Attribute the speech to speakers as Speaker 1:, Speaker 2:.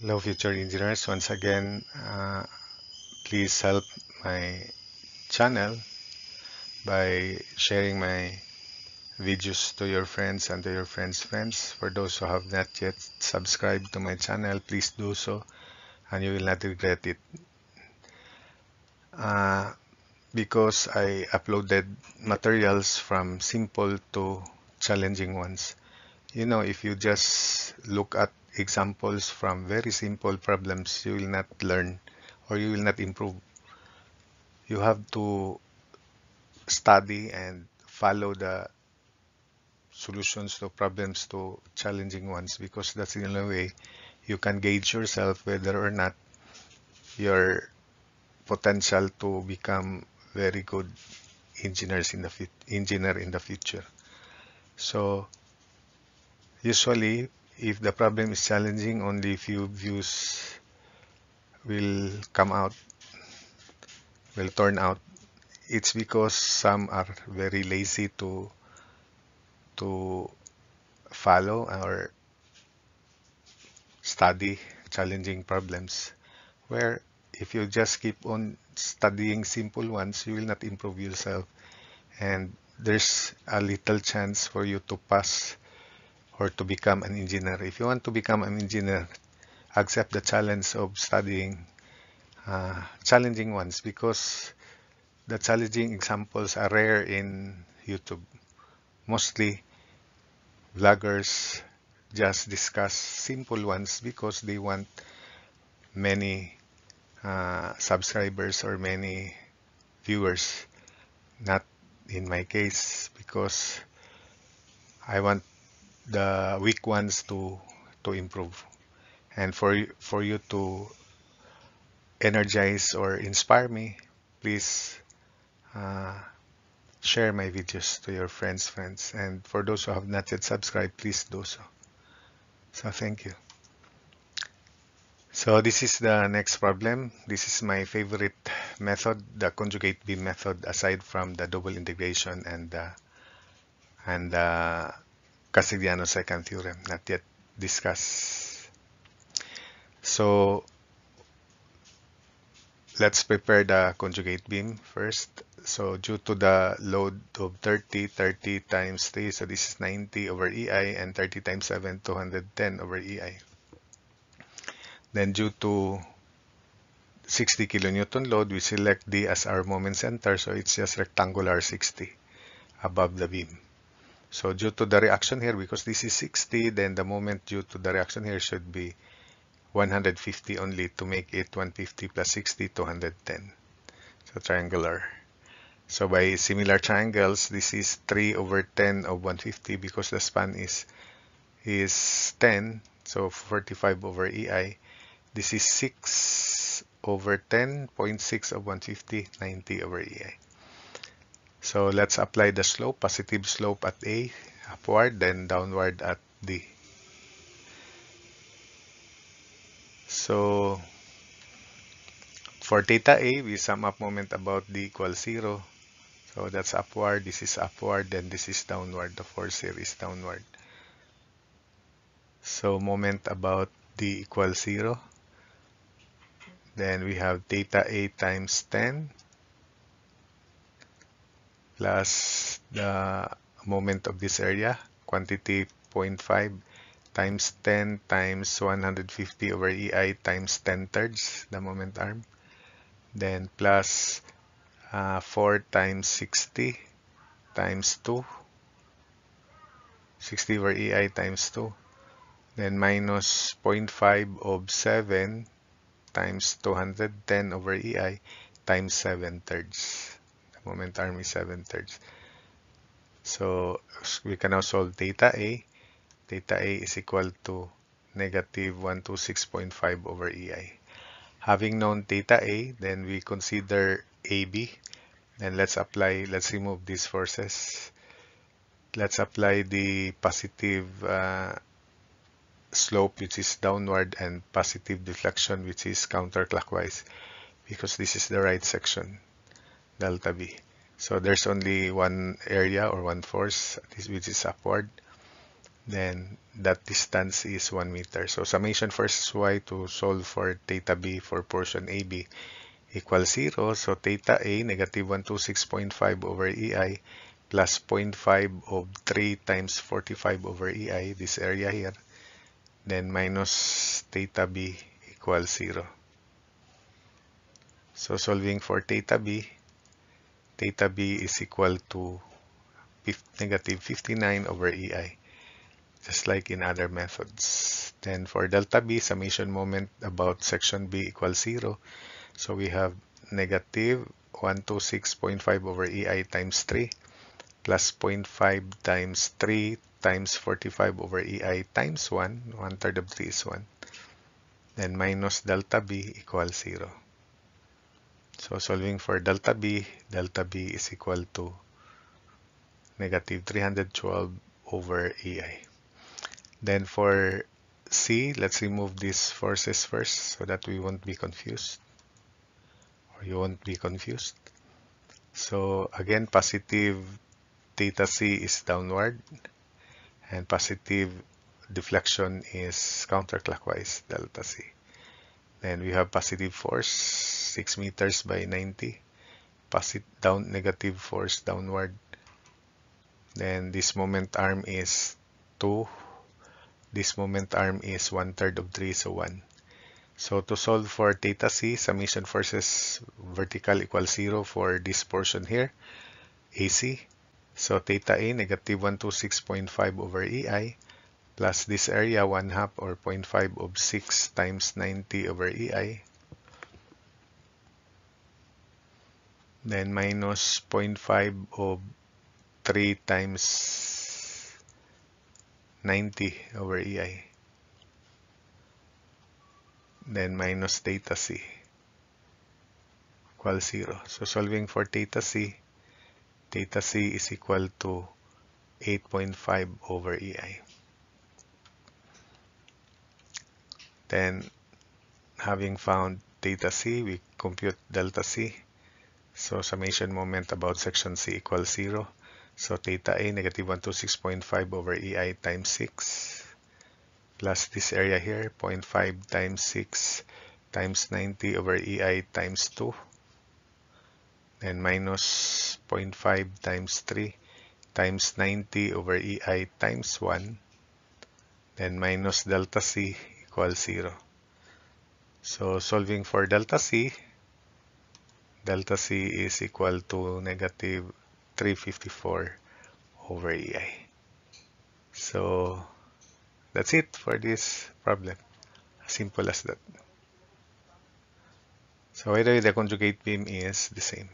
Speaker 1: Hello future engineers, once again, uh, please help my channel by sharing my videos to your friends and to your friends' friends. For those who have not yet subscribed to my channel, please do so and you will not regret it. Uh, because I uploaded materials from simple to challenging ones. You know, if you just look at examples from very simple problems, you will not learn or you will not improve. You have to study and follow the solutions to problems to challenging ones because that's the only way you can gauge yourself whether or not your potential to become very good engineers in the engineer in the future. So usually if the problem is challenging, only few views will come out, will turn out. It's because some are very lazy to to follow or study challenging problems. Where if you just keep on studying simple ones, you will not improve yourself. And there's a little chance for you to pass or to become an engineer. If you want to become an engineer, accept the challenge of studying uh, challenging ones because the challenging examples are rare in YouTube. Mostly vloggers just discuss simple ones because they want many uh, subscribers or many viewers. Not in my case because I want the weak ones to to improve. And for for you to energize or inspire me please uh, share my videos to your friends friends. And for those who have not yet subscribed please do so. So thank you. So this is the next problem. This is my favorite method the conjugate beam method aside from the double integration and uh, and uh, Castigliano second theorem, not yet discussed. So let's prepare the conjugate beam first. So due to the load of 30, 30 times 3, so this is 90 over EI and 30 times 7, 210 over EI. Then due to 60 kilonewton load, we select D as our moment center, so it's just rectangular 60 above the beam. So due to the reaction here, because this is 60, then the moment due to the reaction here should be 150 only to make it 150 plus 60, 210. So triangular. So by similar triangles, this is 3 over 10 of 150 because the span is is 10, so 45 over EI. This is 6 over 10.6 of 150, 90 over EI. So let's apply the slope, positive slope at A, upward, then downward at D. So for theta A, we sum up moment about D equals 0. So that's upward, this is upward, then this is downward. The force here is downward. So moment about D equals 0. Then we have theta A times 10 plus the moment of this area, quantity 0.5 times 10 times 150 over EI times 10 thirds, the moment arm. Then plus uh, 4 times 60 times 2, 60 over EI times 2. Then minus 0.5 of 7 times 210 over EI times 7 thirds moment arm is 7 thirds. So we can now solve theta A. Theta A is equal to negative 126.5 over EI. Having known theta A, then we consider AB. And let's apply, let's remove these forces. Let's apply the positive uh, slope, which is downward, and positive deflection, which is counterclockwise, because this is the right section delta B. So there's only one area or one force which is upward. then that distance is 1 meter. So summation versus y to solve for theta b for portion AB equals 0. So theta A, negative 126.5 over EI plus 0.5 of 3 times 45 over EI, this area here, then minus theta B equals 0. So solving for theta B, theta B is equal to negative 59 over EI just like in other methods. Then for delta B, summation moment about section B equals 0. So we have negative 126.5 over EI times 3 plus 0.5 times 3 times 45 over EI times 1, 1 third of 3 is 1. Then minus delta B equals 0. So solving for delta B, delta B is equal to negative 312 over EI. Then for C, let's remove these forces first so that we won't be confused or you won't be confused. So again, positive theta C is downward and positive deflection is counterclockwise delta C. Then we have positive force 6 meters by 90 pass it down negative force downward then this moment arm is 2 this moment arm is 1 third of 3, so 1. So to solve for theta c, summation forces vertical equals 0 for this portion here, AC. So theta A, negative 126.5 over EI, plus this area 1 half or 0.5 of 6 times 90 over EI. Then minus 0.5 of 3 times 90 over EI. Then minus theta C equals 0. So solving for theta C, theta C is equal to 8.5 over EI. Then having found theta C, we compute delta C. So summation moment about section C equals 0. So theta A, negative 126.5 over EI times 6 plus this area here, 0.5 times 6 times 90 over EI times 2 then minus 0.5 times 3 times 90 over EI times 1 then minus delta C equals 0. So solving for delta C, delta C is equal to negative 354 over EI. So that's it for this problem. Simple as that. So either the conjugate beam is the same.